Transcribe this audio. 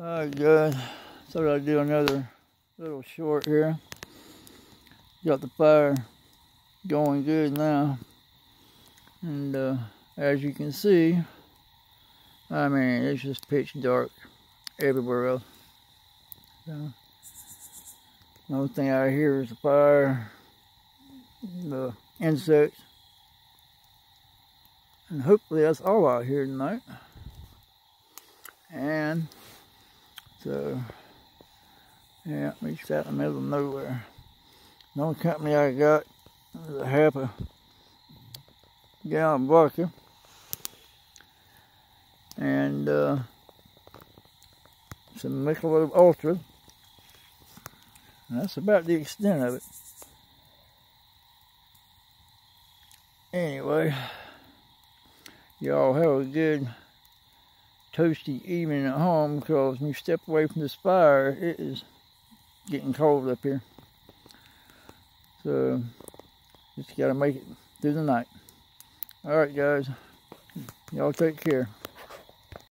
Alright good. thought I'd do another little short here. Got the fire going good now. And uh, as you can see, I mean, it's just pitch dark everywhere else. So, the only thing I hear is the fire, the insects, and hopefully that's all out here tonight. And so, yeah, reached out in the middle of nowhere. The only company I got is a half a gallon bucket. And uh, some Michelob Ultra. And that's about the extent of it. Anyway, y'all have a good toasty evening at home because when you step away from this fire, it is getting cold up here. So, just got to make it through the night. All right, guys. Y'all take care.